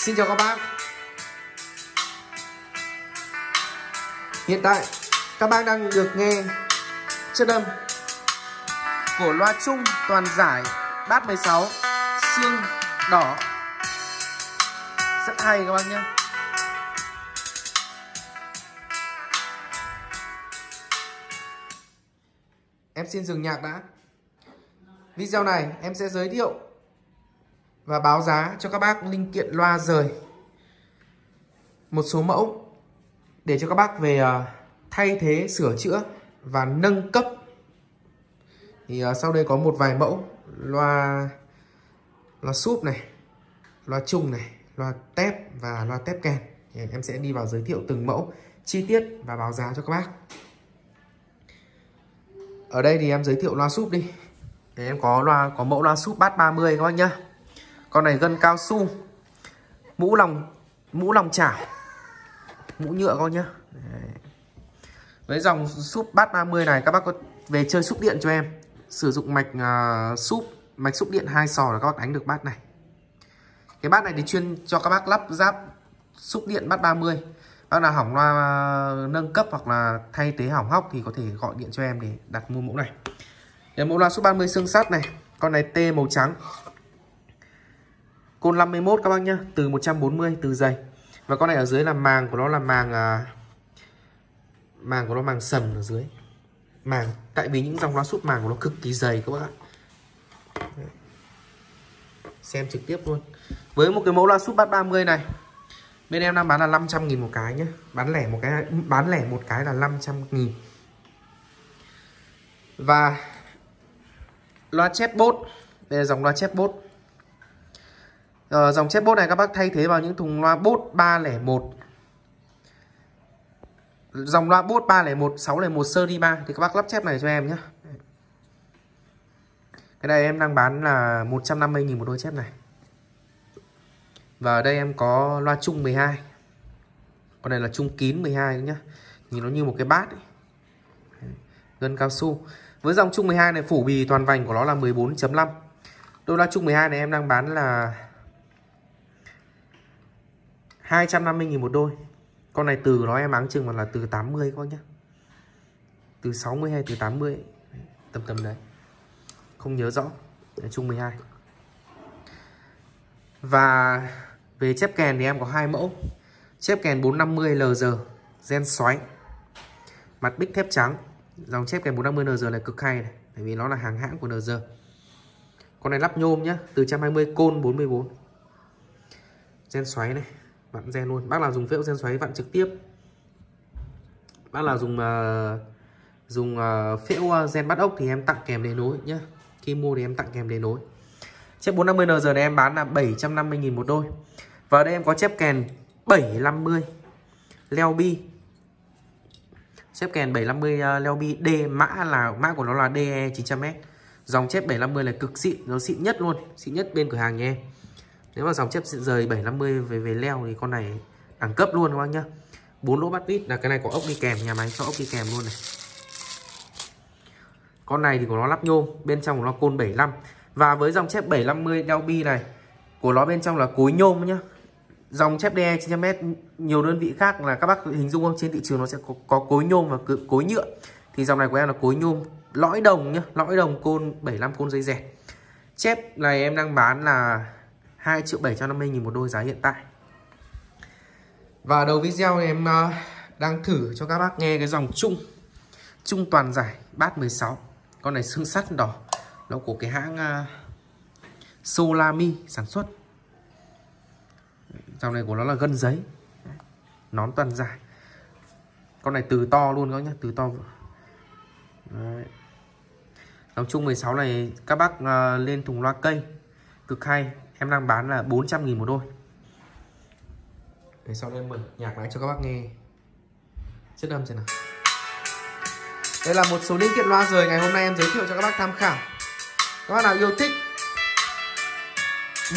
Xin chào các bác. Hiện tại, các bác đang được nghe chất âm của loa chung toàn giải bát 16 xương đỏ. Rất hay các bác nhé. Em xin dừng nhạc đã. Video này em sẽ giới thiệu và báo giá cho các bác linh kiện loa rời. Một số mẫu để cho các bác về ờ, thay thế, sửa chữa và nâng cấp. Thì ờ, sau đây có một vài mẫu loa loa súp này, loa chung này, loa tép và loa tép kèn. Thì em sẽ đi vào giới thiệu từng mẫu chi tiết và báo giá cho các bác. Ở đây thì em giới thiệu loa súp đi. Để em có loa, có mẫu loa súp bát 30 các bác nhá con này gân cao su. Mũ lòng mũ lòng chảo. Mũ nhựa con nhá. Với dòng súp bát 30 này các bác có về chơi súp điện cho em. Sử dụng mạch uh, súp mạch súp điện hai sò là các bác đánh được bát này. Cái bát này thì chuyên cho các bác lắp ráp súp điện bát 30 bác nào hỏng loa à, nâng cấp hoặc là thay thế hỏng hóc thì có thể gọi điện cho em để đặt mua mẫu này. Để mẫu loa súp 30 xương sắt này con này T màu trắng côn 51 các bác nhá từ 140 từ dày và con này ở dưới là màng của nó là màng à, màng của nó màng sần ở dưới. Màng tại vì những dòng loa súp màng của nó cực kỳ dày các bác ạ. Xem trực tiếp luôn. Với một cái mẫu loa súp bát 30 này bên em đang bán là 500 nghìn một cái nhá. Bán lẻ một cái bán lẻ một cái là 500 nghìn. Và loa chép bốt đây là dòng loa chép bốt ờ, dòng chép bốt này các bác thay thế vào những thùng loa bốt 301 dòng loa bốt 301 601 sơ đi 3 thì các bác lắp chép này cho em nhé. Cái này em đang bán là 150.000 một đôi chép này. Và ở đây em có loa chung 12 con này là chung kín 12 nhá. Nhìn nó như một cái bát ấy. gân cao su. Với dòng chung 12 này phủ bì toàn vành của nó là 14.5 đôi loa chung 12 này em đang bán là 250.000 một đôi. Con này từ nó em áng chừng mà là từ 80 các bác nhá. Từ 60 hay từ 80 tầm tầm đấy. Không nhớ rõ. Nói chung 12 và về chép kèn thì em có hai mẫu. Chép kèn 450 LG gen xoáy. Mặt bích thép trắng. Dòng chép kèn 450 LG này cực hay này, bởi vì nó là hàng hãng của LG con này lắp nhôm nhá, từ 120 côn 44 gen xoáy này vặn gen luôn. Bác nào dùng phễu gen xoáy vặn trực tiếp. Bác nào dùng uh, dùng uh, phễu uh, gen bắt ốc thì em tặng kèm đề nối nhé. khi mua thì em tặng kèm đề nối. Chép 450 n giờ này em bán là 750.000 một đôi. Và đây em có chép kèn 750 leo bi. Chép kèn 750 uh, ờ, leo bi. D mã là mã của nó là DE 900m dòng chép 750 là cực xịn nó xịn nhất luôn. Xịn nhất bên cửa hàng nha em nếu mà dòng chép rời 750 về về leo thì con này đẳng cấp luôn các bác nhá? Bốn lỗ bắt vít là cái này có ốc đi kèm nhà máy cho ốc đi kèm luôn này. Con này thì của nó lắp nhôm bên trong của nó côn 75 và với dòng chép 750 đeo bi này của nó bên trong là cối nhôm nhá. Dòng chép DE 900m nhiều đơn vị khác là các bác hình dung không? Trên thị trường nó sẽ có, có cối nhôm và cối nhựa. Thì dòng này của em là cối nhôm lõi đồng nhá lõi đồng côn 75 côn dây dẹt. Chép này em đang bán là 2 triệu 750 nghìn một đôi giá hiện tại. Và đầu video này em ờ, đang thử cho các bác nghe cái dòng chung chung toàn giải bát 16 con này xương sắt đỏ. Nó của cái hãng uh, Solami sản xuất. Dòng này của nó là gân giấy. Nón toàn giải. Con này từ to luôn các nhá từ to. Đấy. dòng chung 16 này các bác uh, lên thùng loa cây. Cực hay em đang bán là 400 nghìn một đôi. Để sau đây em mình nhạc lại cho các bác nghe. Chất âm xem nào. Đây là một số linh kiện loa rời ngày hôm nay em giới thiệu cho các bác tham khảo. Các bác nào yêu thích,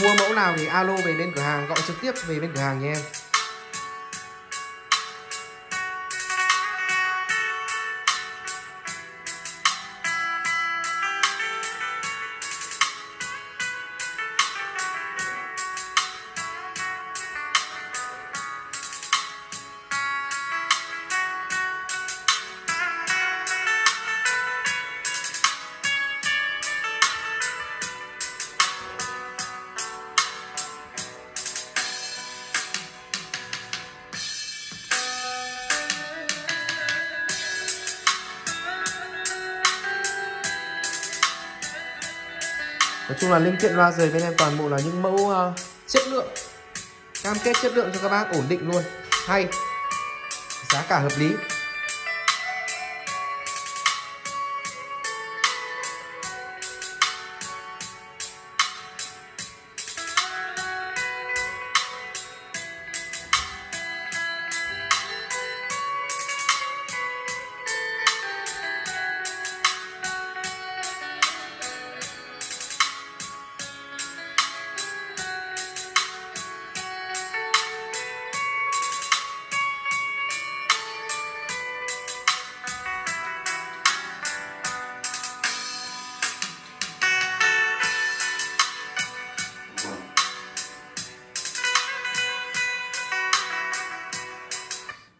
mua mẫu nào thì alo về bên cửa hàng, gọi trực tiếp về bên cửa hàng nha em. Nói chung là linh kiện loa rời bên em toàn bộ là những mẫu uh, chất lượng. Cam kết chất lượng cho các bác ổn định luôn. Hay. Giá cả hợp lý.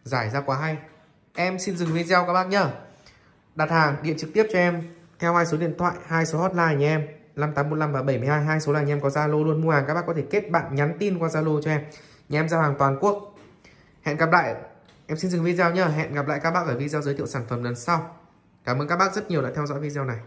Giải ra quá hay. Em xin dừng video các bác nhá. Đặt hàng điện trực tiếp cho em. Theo hai số điện thoại, hai số hotline nhà em. 5845 và 72 hai số là anh em có Zalo luôn. Mua hàng các bác có thể kết bạn, nhắn tin qua Zalo cho em. Nhà em giao hàng toàn quốc. Hẹn gặp lại. Em xin dừng video nhá. Hẹn gặp lại các bác ở video giới thiệu sản phẩm lần sau. Cảm ơn các bác rất nhiều đã theo dõi video này.